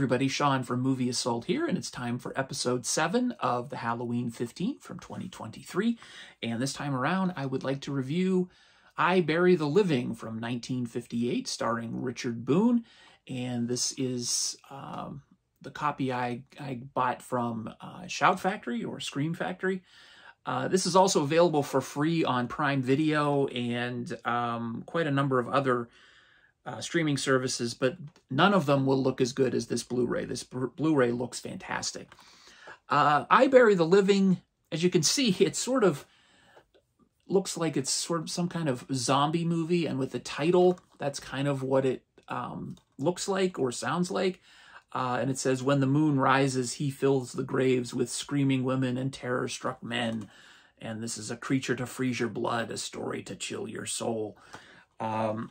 everybody, Sean from Movie Assault here, and it's time for episode 7 of the Halloween 15 from 2023. And this time around, I would like to review I Bury the Living from 1958, starring Richard Boone. And this is um, the copy I, I bought from uh, Shout Factory or Scream Factory. Uh, this is also available for free on Prime Video and um, quite a number of other uh, streaming services, but none of them will look as good as this Blu-ray. This Blu-ray looks fantastic. Uh, I Bury the Living, as you can see, it sort of looks like it's sort of some kind of zombie movie, and with the title, that's kind of what it um, looks like or sounds like. Uh, and it says, When the moon rises, he fills the graves with screaming women and terror-struck men. And this is a creature to freeze your blood, a story to chill your soul. Um,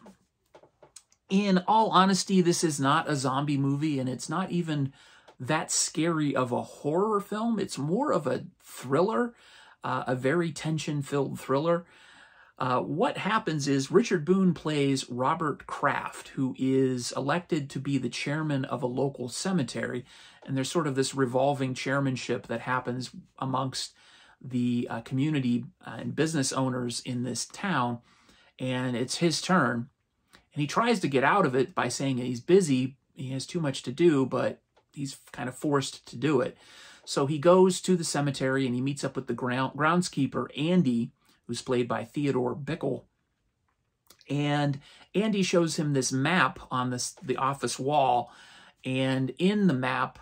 in all honesty, this is not a zombie movie, and it's not even that scary of a horror film. It's more of a thriller, uh, a very tension-filled thriller. Uh, what happens is Richard Boone plays Robert Kraft, who is elected to be the chairman of a local cemetery. And there's sort of this revolving chairmanship that happens amongst the uh, community and business owners in this town. And it's his turn. And he tries to get out of it by saying he's busy, he has too much to do, but he's kind of forced to do it. So he goes to the cemetery and he meets up with the ground, groundskeeper, Andy, who's played by Theodore Bikel. And Andy shows him this map on this the office wall. And in the map,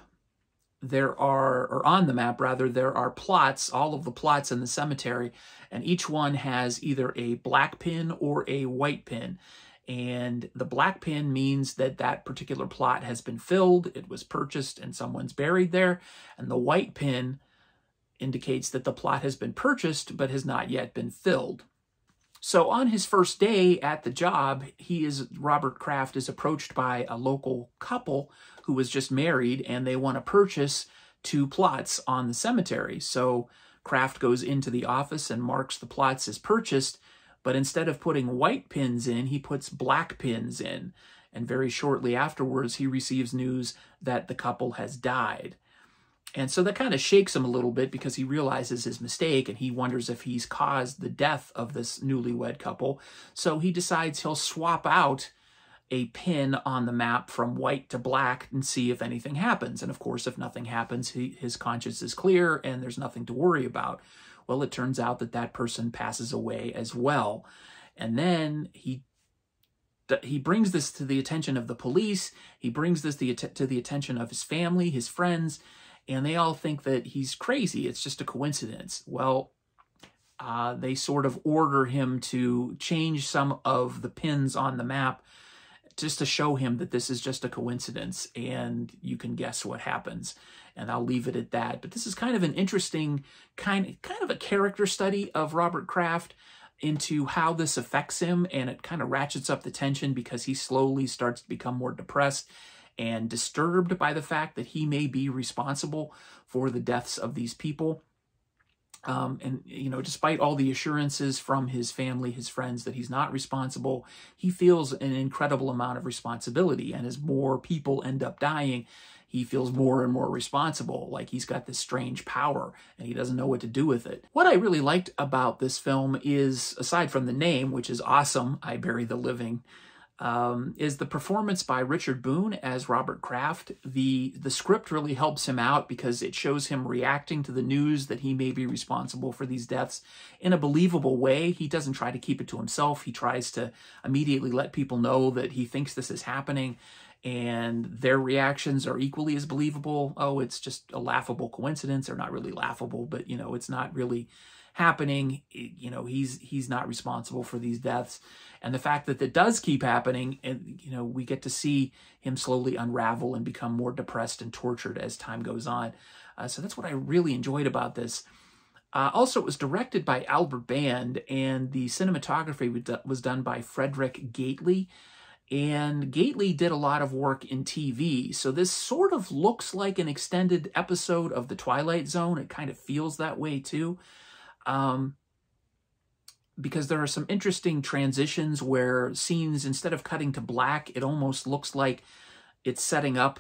there are, or on the map rather, there are plots, all of the plots in the cemetery, and each one has either a black pin or a white pin. And the black pin means that that particular plot has been filled, it was purchased, and someone's buried there. And the white pin indicates that the plot has been purchased but has not yet been filled. So on his first day at the job, he is Robert Kraft is approached by a local couple who was just married and they want to purchase two plots on the cemetery. So Kraft goes into the office and marks the plots as purchased but instead of putting white pins in, he puts black pins in. And very shortly afterwards, he receives news that the couple has died. And so that kind of shakes him a little bit because he realizes his mistake and he wonders if he's caused the death of this newlywed couple. So he decides he'll swap out a pin on the map from white to black and see if anything happens. And of course, if nothing happens, he, his conscience is clear and there's nothing to worry about. Well, it turns out that that person passes away as well. And then he he brings this to the attention of the police. He brings this to the attention of his family, his friends, and they all think that he's crazy. It's just a coincidence. Well, uh, they sort of order him to change some of the pins on the map just to show him that this is just a coincidence and you can guess what happens. And I'll leave it at that. But this is kind of an interesting kind, kind of a character study of Robert Kraft into how this affects him and it kind of ratchets up the tension because he slowly starts to become more depressed and disturbed by the fact that he may be responsible for the deaths of these people. Um, and, you know, despite all the assurances from his family, his friends, that he's not responsible, he feels an incredible amount of responsibility. And as more people end up dying, he feels more and more responsible, like he's got this strange power and he doesn't know what to do with it. What I really liked about this film is, aside from the name, which is awesome, I Bury the Living, um, is the performance by Richard Boone as Robert Kraft. The, the script really helps him out because it shows him reacting to the news that he may be responsible for these deaths in a believable way. He doesn't try to keep it to himself. He tries to immediately let people know that he thinks this is happening and their reactions are equally as believable. Oh, it's just a laughable coincidence. They're not really laughable, but you know, it's not really happening. You know, he's he's not responsible for these deaths. And the fact that it does keep happening, and you know, we get to see him slowly unravel and become more depressed and tortured as time goes on. Uh, so that's what I really enjoyed about this. Uh, also, it was directed by Albert Band, and the cinematography was done by Frederick Gately. And Gately did a lot of work in TV, so this sort of looks like an extended episode of The Twilight Zone. It kind of feels that way too. Um, because there are some interesting transitions where scenes, instead of cutting to black, it almost looks like it's setting up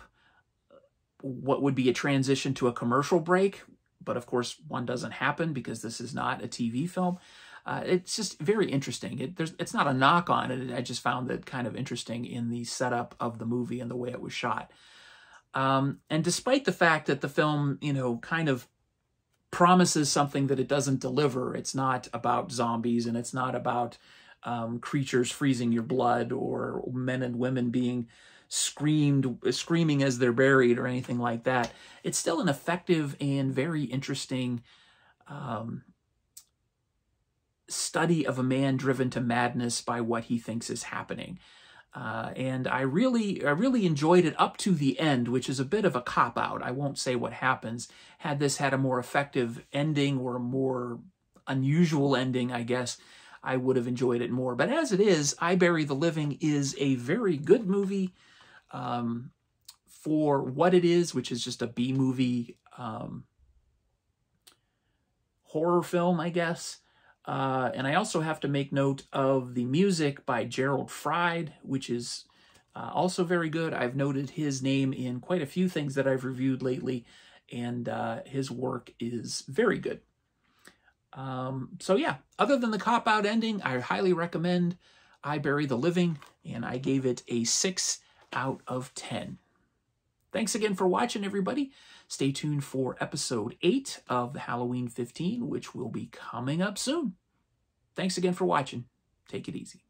what would be a transition to a commercial break, but of course one doesn't happen because this is not a TV film. Uh, it's just very interesting. It, it's not a knock on it. I just found it kind of interesting in the setup of the movie and the way it was shot. Um, and despite the fact that the film, you know, kind of promises something that it doesn't deliver, it's not about zombies and it's not about um, creatures freezing your blood or men and women being screamed screaming as they're buried or anything like that. It's still an effective and very interesting um, study of a man driven to madness by what he thinks is happening. Uh, and I really, I really enjoyed it up to the end, which is a bit of a cop out. I won't say what happens. Had this had a more effective ending or a more unusual ending, I guess I would have enjoyed it more. But as it is, I Bury the Living is a very good movie um, for what it is, which is just a B movie um, horror film, I guess. Uh, and I also have to make note of the music by Gerald Fried, which is uh, also very good. I've noted his name in quite a few things that I've reviewed lately, and uh, his work is very good. Um, so yeah, other than the cop-out ending, I highly recommend I Bury the Living, and I gave it a 6 out of 10. Thanks again for watching, everybody. Stay tuned for episode 8 of the Halloween 15, which will be coming up soon. Thanks again for watching. Take it easy.